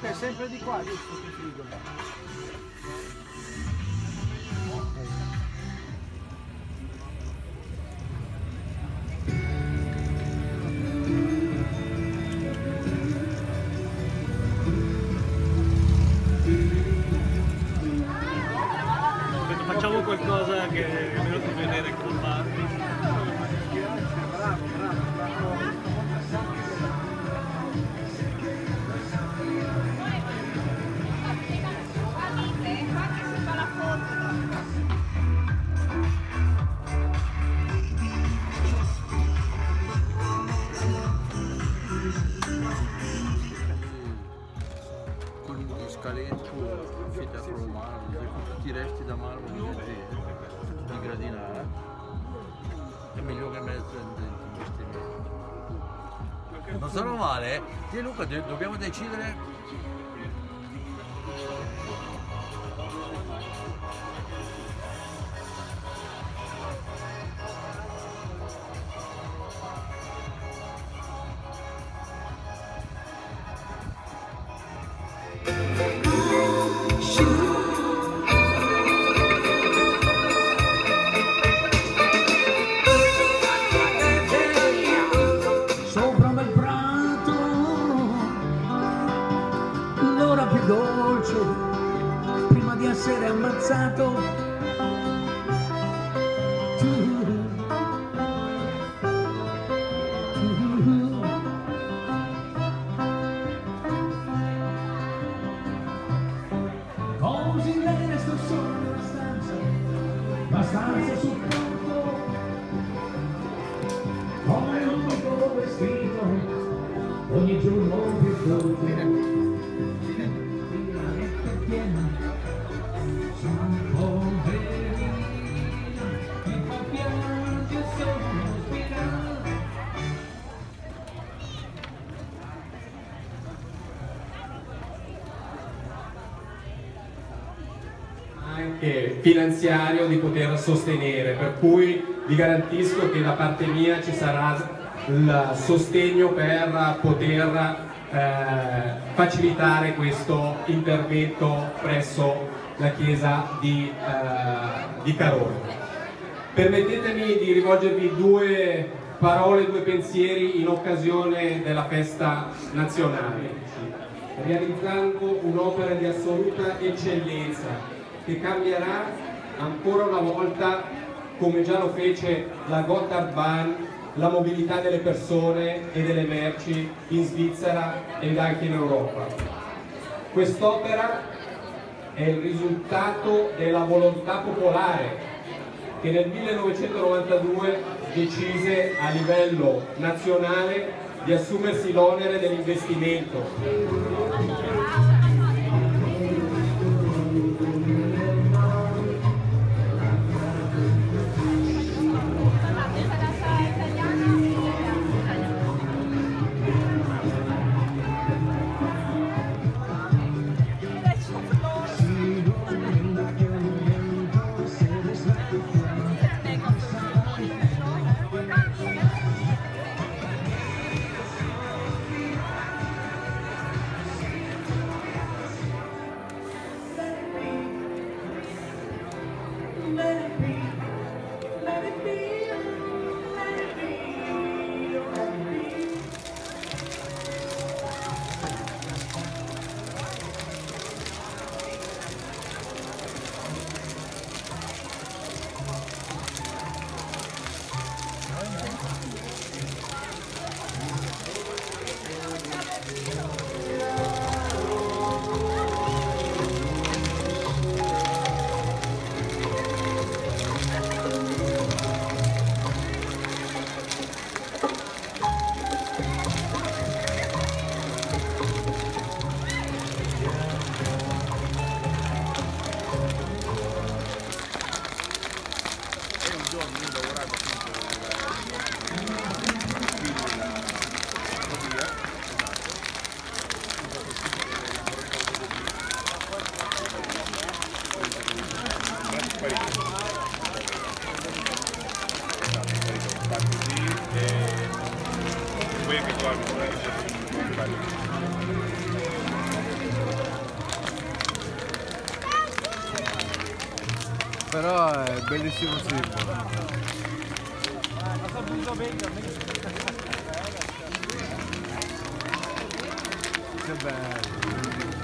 Luca è sempre di qua, giusto? Che frigo. Facciamo qualcosa che affitati con marmo, con tutti i resti da marmo di, di, di gradinare, è meglio che mezzo investimento. Non sono male, eh? Luca, do- dobbiamo decidere sopra dolce, prima di essere ammazzato. Così bene sto solo nella stanza, la stanza sul anche finanziario di poter sostenere, per cui vi garantisco che da parte mia ci sarà il sostegno per poter eh, facilitare questo intervento presso la chiesa di, eh, di Carone. Permettetemi di rivolgervi due parole, due pensieri in occasione della festa nazionale, realizzando un'opera di assoluta eccellenza che cambierà ancora una volta, come già lo fece la Gotthard Bahn, la mobilità delle persone e delle merci in Svizzera ed anche in Europa. Quest'opera è il risultato della volontà popolare che nel 1992 decise a livello nazionale di assumersi l'onere dell'investimento. Però è bellissimo simbolo. Che bello.